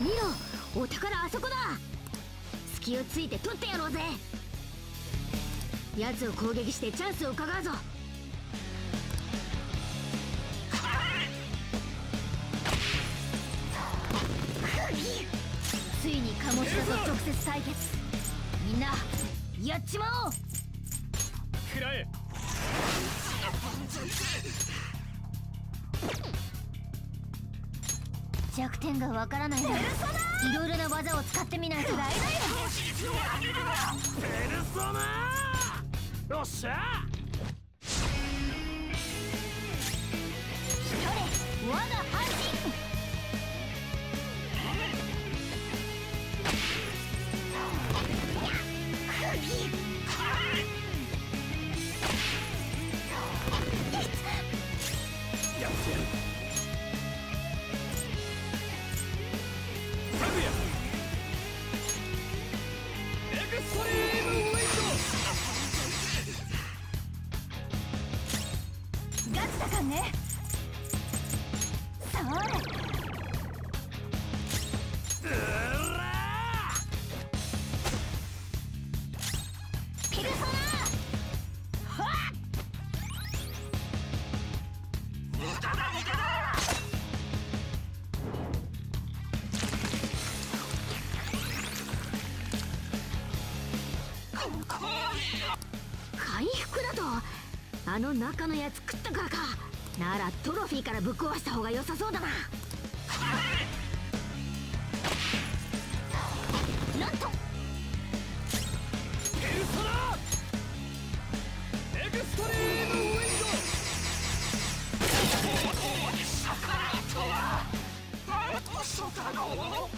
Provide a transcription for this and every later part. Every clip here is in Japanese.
見ろお宝あそこだ。隙をついて取ってやろうぜ。奴を攻撃してチャンスを伺うぞ。ついに鴨志田と直接対決。みんなやっちまおう。食らえ。弱点がわからないいろいろな技を使ってみないと。ペルソナよっしゃ。我がの中のやつ食ったからか。ならトロフィーからぶっ壊した方が良さそうだな。なんと。ペルソナエクストリームウィンよ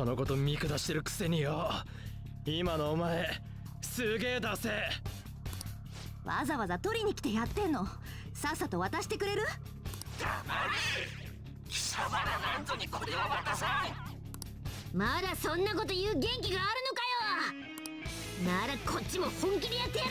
人のこと見下してるくせによ。今のお前すげえだせ。わざわざ取りに来てやってんの。さっさと渡してくれる？まだそんなこと言う元気があるのかよ。ならこっちも本気でやってやる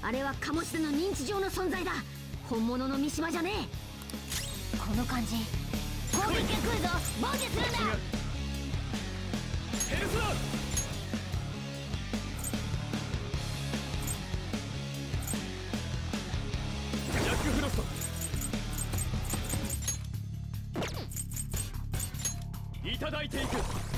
あれは鴨志田の認知上の存在だ。本物の三島じゃねえ。この感じ。攻撃が来るぞ。防御するんだ。ペルソナジャックフロスト。いただいていく。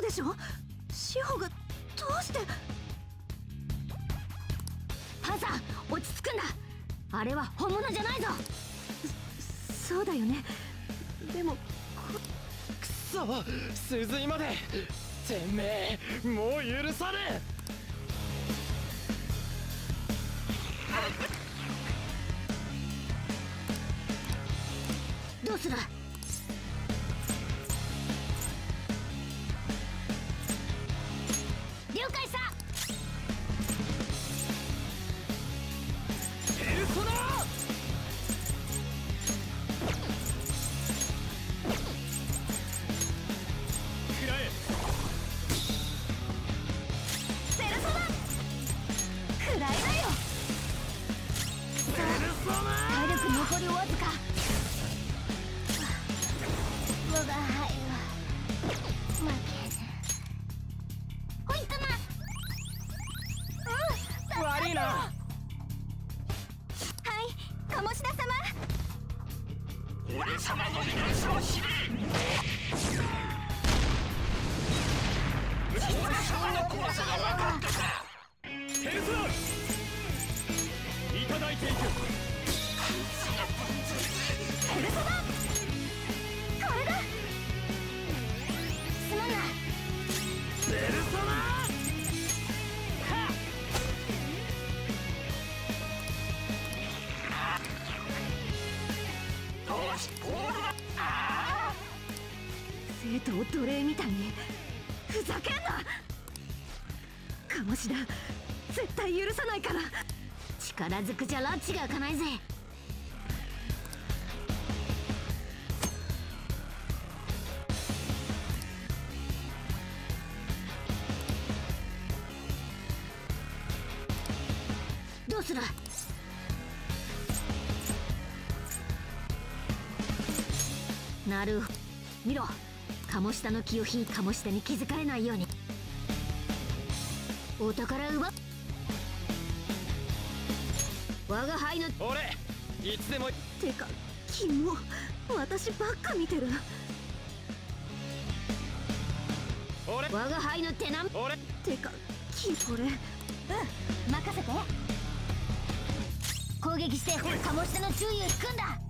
嘘でしょ？志保がどうして？パンサー落ち着くんだ。あれは本物じゃないぞ。そそうだよね。でもくそ鈴井まで。てめえもう許さねえ。いな。はい鴨志田様。俺様の許しを知れ俺様の怖さが分かったかざけんな。鴨志田絶対許さないから。力ずくじゃ拉致が開かないぜ。どうする？なる見ろ。鴨下の気を引い鴨下に気づかれないように。お宝奪っ我が輩の。俺いつでも。てかキモ私ばっか見てる。俺。我が輩の手なん俺。てかキこれ。うん。任せて。攻撃して鴨下の注意を引くんだ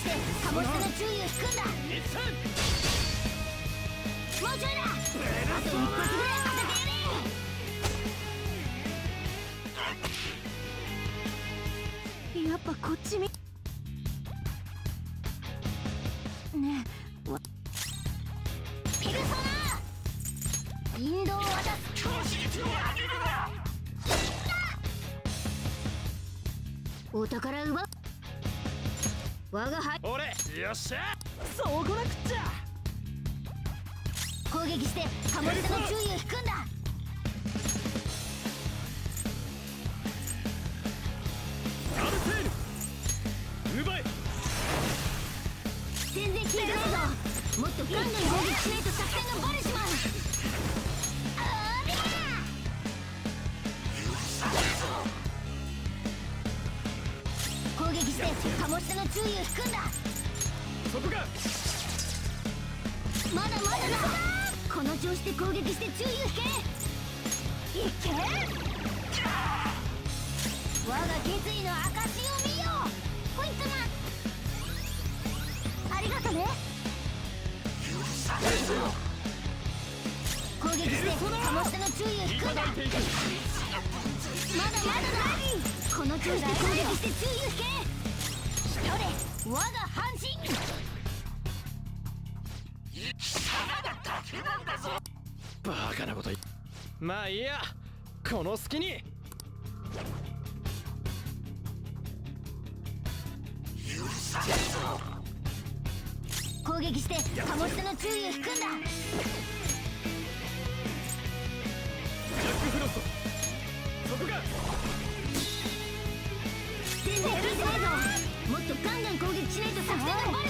して鴨下の注意を引くんだ。もうちょいだ。やれやっぱこっちみねえわピルソナ引導を渡す調子に手を上げるなお宝奪う。我が輩。俺よっしゃ。そうこなくっちゃ攻撃して鴨下の注意を引くんだ。全然効いてないぞ。もっとガンガン攻撃しないと作戦がバレしまうありゃ攻撃して鴨下の注意を引くんだ。そこか。まだまだだこの調子で攻撃して注意を引けいけ我が決意の証を見よほいっとなありがとね攻撃して鴨下の注意を引くんだただまだまだだこの調子で攻撃して注意を引け。一人我が半身。だけなんだぞバカなこと言まあいいやこの隙に。許さぞ攻撃して鴨下の注意を引くんだ。ジャック・フロスト。そこが全然許さないぞ。もっとガンガン攻撃しないと作戦がバレ